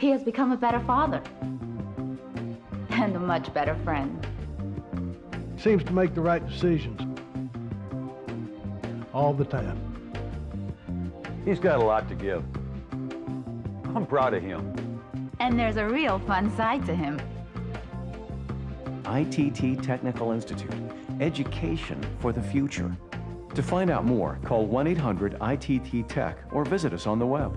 he has become a better father and a much better friend. Seems to make the right decisions all the time. He's got a lot to give. I'm proud of him. And there's a real fun side to him. ITT Technical Institute, education for the future. To find out more, call 1 800 ITT Tech or visit us on the web.